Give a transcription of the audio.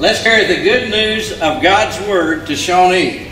Let's carry the good news of God's Word to Shawnee.